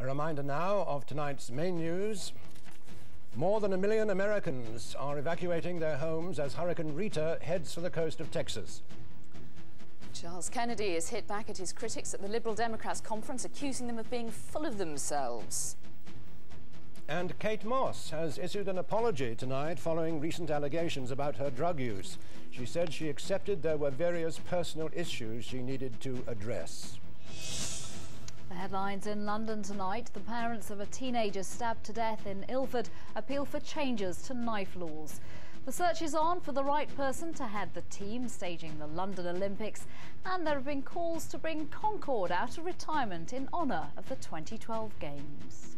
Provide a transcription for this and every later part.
A reminder now of tonight's main news. More than a million Americans are evacuating their homes as Hurricane Rita heads for the coast of Texas. Charles Kennedy is hit back at his critics at the Liberal Democrats conference, accusing them of being full of themselves. And Kate Moss has issued an apology tonight following recent allegations about her drug use. She said she accepted there were various personal issues she needed to address. The headlines in London tonight. The parents of a teenager stabbed to death in Ilford appeal for changes to knife laws. The search is on for the right person to head the team staging the London Olympics, and there have been calls to bring Concorde out of retirement in honour of the 2012 Games.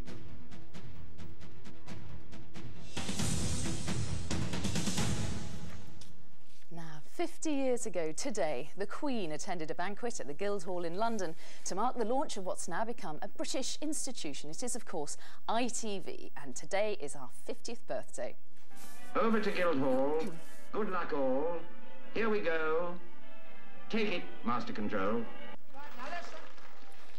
50 years ago today, the Queen attended a banquet at the Guildhall in London to mark the launch of what's now become a British institution. It is, of course, ITV, and today is our 50th birthday. Over to Guildhall. Good luck all. Here we go. Take it, Master Control.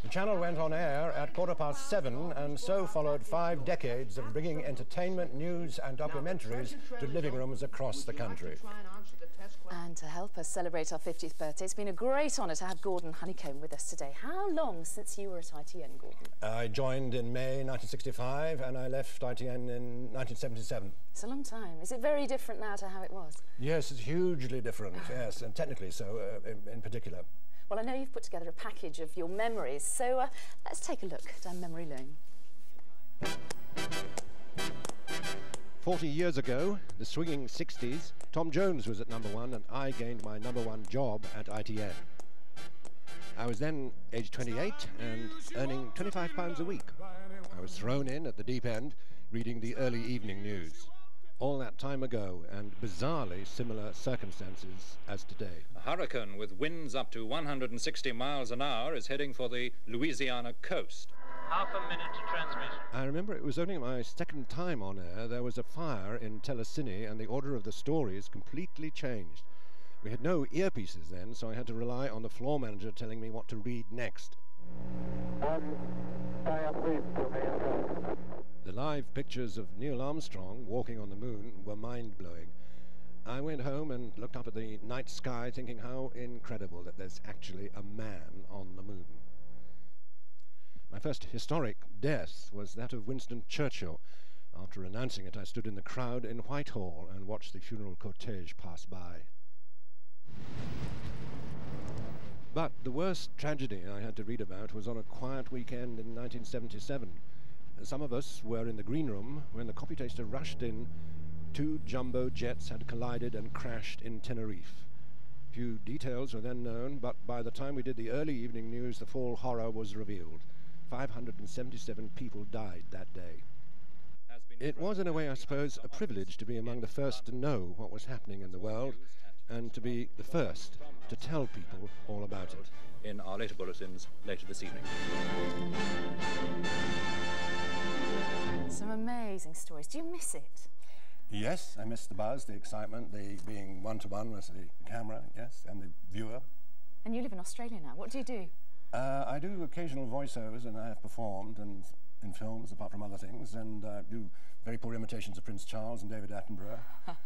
The channel went on air at quarter past seven and so followed five decades of bringing entertainment, news and documentaries to living rooms across the country. And to help us celebrate our 50th birthday, it's been a great honour to have Gordon Honeycombe with us today. How long since you were at ITN, Gordon? I joined in May 1965 and I left ITN in 1977. It's a long time. Is it very different now to how it was? Yes, it's hugely different, yes, and technically so uh, in, in particular. Well, I know you've put together a package of your memories, so uh, let's take a look down memory lane. 40 years ago, the swinging 60s, Tom Jones was at number one and I gained my number one job at ITN. I was then age 28 and earning £25 a week. I was thrown in at the deep end reading the early evening news all that time ago and bizarrely similar circumstances as today. A hurricane with winds up to 160 miles an hour is heading for the Louisiana coast. Half a minute to transmission. I remember it was only my second time on air. There was a fire in Telecine and the order of the stories completely changed. We had no earpieces then, so I had to rely on the floor manager telling me what to read next. One, the live pictures of Neil Armstrong walking on the moon were mind-blowing. I went home and looked up at the night sky thinking how incredible that there's actually a man on the moon. My first historic death was that of Winston Churchill. After announcing it, I stood in the crowd in Whitehall and watched the funeral cortege pass by. But the worst tragedy I had to read about was on a quiet weekend in 1977. Some of us were in the green room when the Computator rushed in. Two jumbo jets had collided and crashed in Tenerife. Few details were then known, but by the time we did the early evening news, the full horror was revealed. 577 people died that day. It was, in a way, I suppose, a privilege to be among the first to know what was happening in the world and to be the first to tell people all about it. In our later bulletins later this evening. Amazing stories. Do you miss it? Yes, I miss the buzz, the excitement, the being one-to-one -one with the camera, yes, and the viewer. And you live in Australia now. What do you do? Uh, I do occasional voiceovers, and I have performed and in films, apart from other things, and uh, do very poor imitations of Prince Charles and David Attenborough.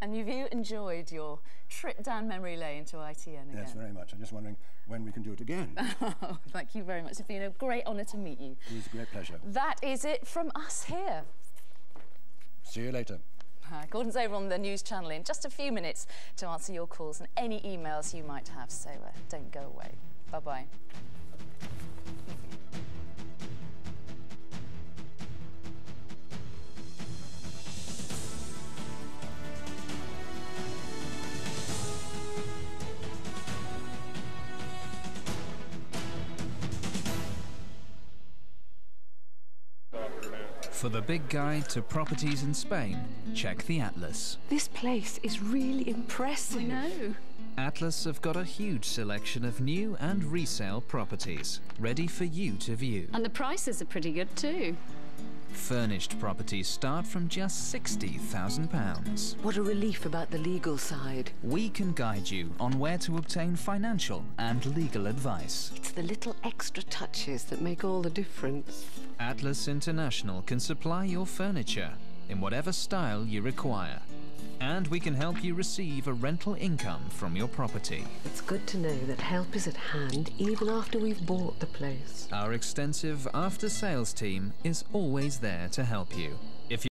and have you enjoyed your trip down memory lane to ITN again? Yes, very much. I'm just wondering when we can do it again. oh, thank you very much. It's been a great honour to meet you. It was a great pleasure. That is it from us here. See you later. Uh, Gordon's over on the news channel in just a few minutes to answer your calls and any emails you might have, so uh, don't go away. Bye-bye. For the big guide to properties in Spain, check the Atlas. This place is really impressive. I know. Atlas have got a huge selection of new and resale properties, ready for you to view. And the prices are pretty good too. Furnished properties start from just £60,000. What a relief about the legal side. We can guide you on where to obtain financial and legal advice. It's the little extra touches that make all the difference. Atlas International can supply your furniture in whatever style you require. And we can help you receive a rental income from your property. It's good to know that help is at hand even after we've bought the place. Our extensive after sales team is always there to help you.